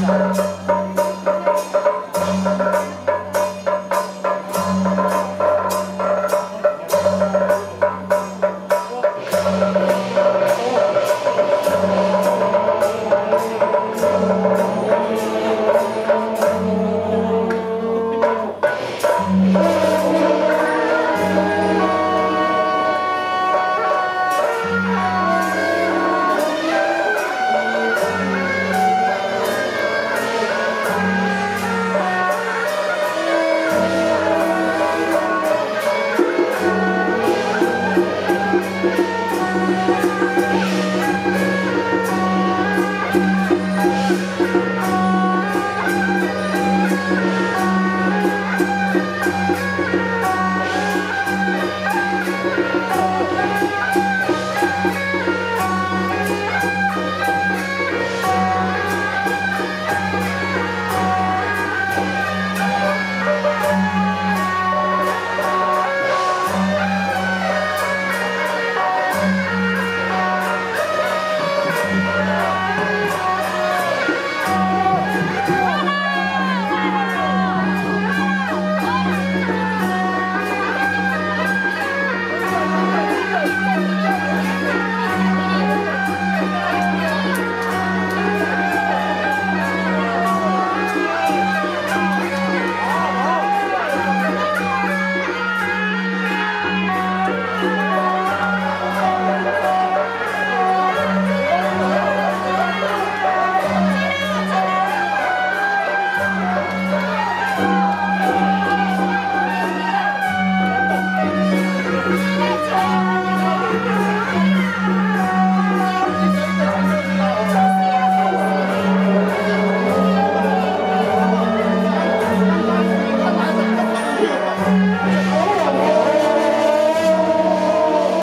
Stop.